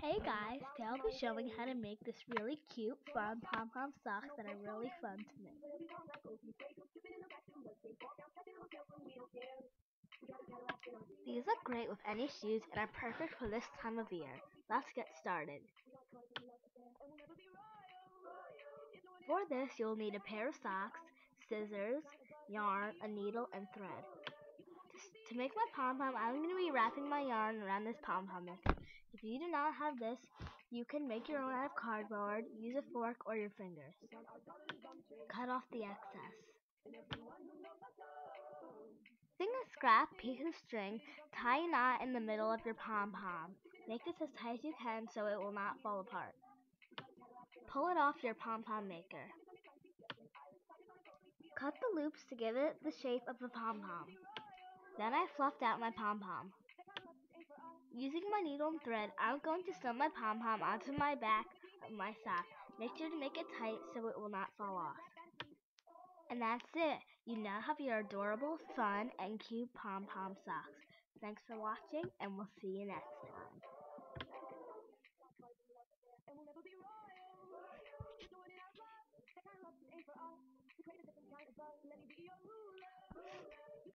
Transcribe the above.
Hey guys, today I'll be showing how to make this really cute, fun pom-pom socks that are really fun to make. These look great with any shoes and are perfect for this time of year. Let's get started. For this, you'll need a pair of socks, scissors, yarn, a needle, and thread. To make my pom-pom, I'm going to be wrapping my yarn around this pom-pom maker. If you do not have this, you can make your own out of cardboard, use a fork or your fingers. Cut off the excess. Using a scrap piece of string, tie a knot in the middle of your pom-pom. Make this as tight as you can so it will not fall apart. Pull it off your pom-pom maker. Cut the loops to give it the shape of a pom-pom. Then I fluffed out my pom-pom. Using my needle and thread, I'm going to sew my pom-pom onto my back of my sock. Make sure to make it tight so it will not fall off. And that's it. You now have your adorable, fun, and cute pom-pom socks. Thanks for watching, and we'll see you next time.